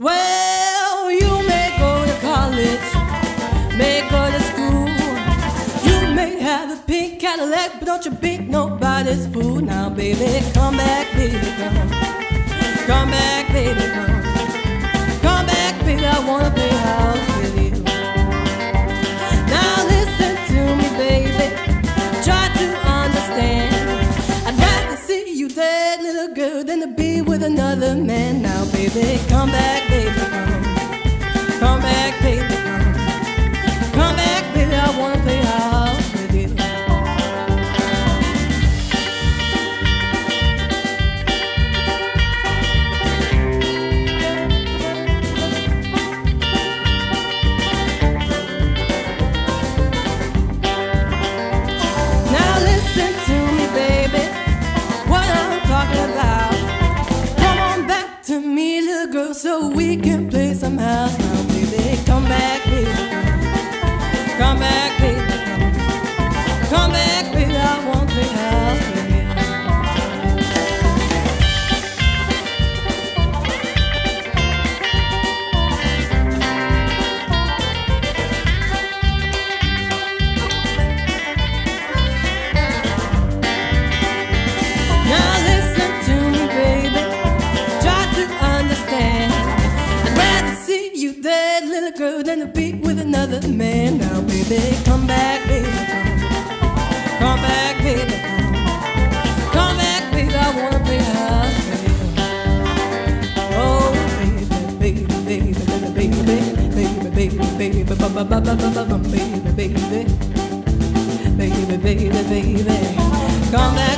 Well, you may go to college, may go to school. You may have a pink Cadillac, but don't you be nobody's fool. Now, baby, come back, baby, come. Come back, baby, come. Come back, baby, I wanna play house with you. Now listen to me, baby. Try to understand. I'd rather see you dead, little girl, than to be with another man. Now, baby, come back, so we can play some house beat with another man. Now, baby, come back, baby, come. Come back, baby, come. Come back, baby, I wanna play house, baby. Oh, baby, baby, baby, baby, baby, baby, baby, baby, baby, baby, baby, baby, baby, baby, baby, come back.